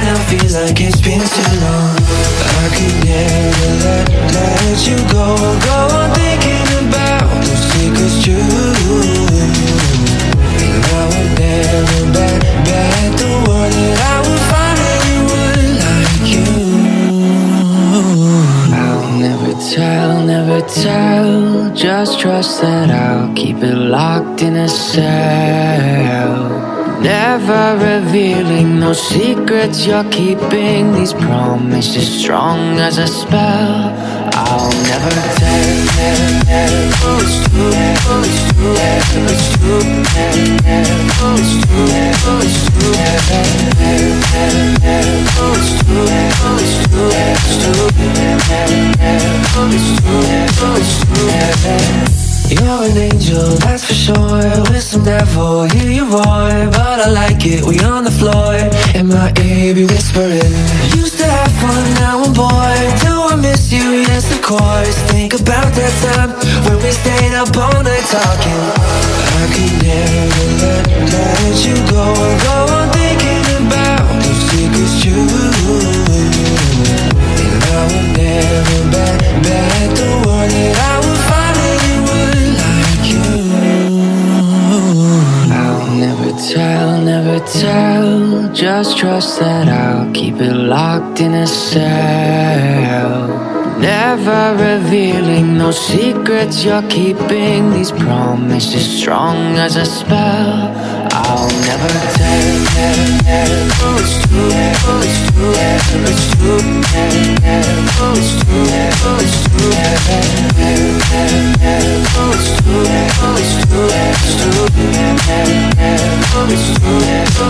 Right now feels like it's been too long. I could never let, let you go. Go on thinking about those secrets true. And I would never bet, bet the world that I would find anyone like you. I'll never tell, never tell. Just trust that I'll keep it locked in a cell. Never revealing no secrets. You're keeping These promises strong as a spell. I'll never tell Oh, it's true, oh, it's true, it's true. Oh, it's true, oh, it's true. Oh, it's true, oh, it's true, oh, it's true. Oh, it's true, oh, it's true. Oh, oh, you're an angel, that's for sure. With some devil, hear you roar. But I like it, we on the floor. In my ear, be whispering. Used to have fun, now I'm bored. Do I miss you? Yes, of course. Think about that time when we stayed up all night talking. I could never let, let you go. Tell, never tell. Just trust that I'll keep it locked in a cell. Never revealing no secrets you're keeping. These promises strong as a spell. I'll never tell. Oh, it's true, oh, it's true, oh, it's true, it's true, it's true, it's this forever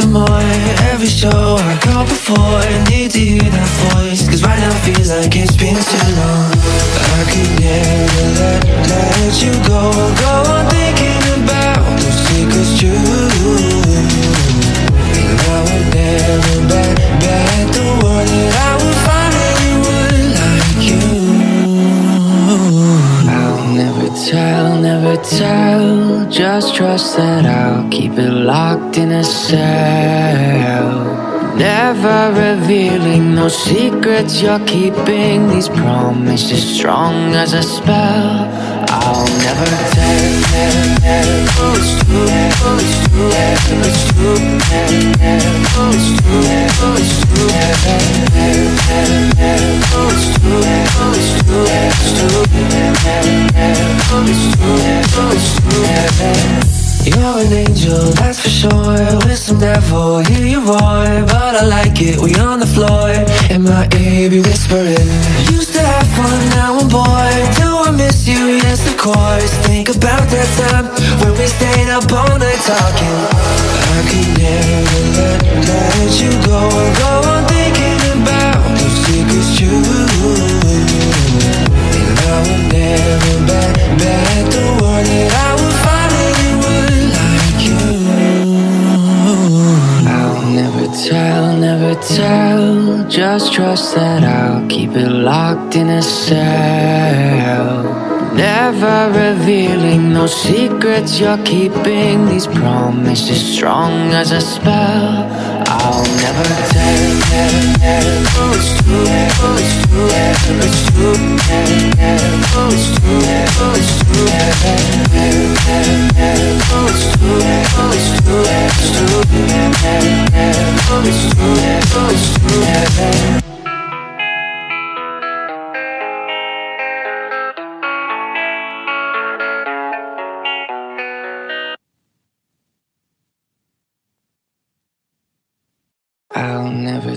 or more. Every show I go before, need to hear that voice. Cause right now feels like it's been too long. I could never let, let you go. Go on thinking about those secrets true. And I would never bet, trust that I'll keep it locked in a cell Never revealing no secrets you're keeping These promises strong as a spell I'll never tell, tell, tell Oh, it's true, oh, it's true, oh, it's true Tell, tell, oh, it's true, oh, it's true Tell, tell, tell, tell Oh, it's true, oh, it's true, it's true Tell, tell, oh, it's true that's for sure. With some devil, hear you roar. But I like it, we on the floor. In my ear, be whispering. Used to have fun, now I'm bored. Do I miss you? Yes, of course. Think about that time when we stayed up all night talking. I could Just trust that I'll keep it locked in a cell. Never revealing no secrets you're keeping. These promises strong as a spell. I'll never tell. Oh, it's true. It's true. It's true.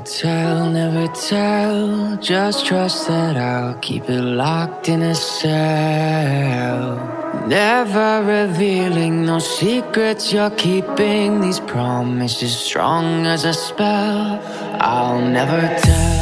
Tell, never tell. Just trust that I'll keep it locked in a cell. Never revealing no secrets you're keeping. These promises strong as a spell. I'll never tell.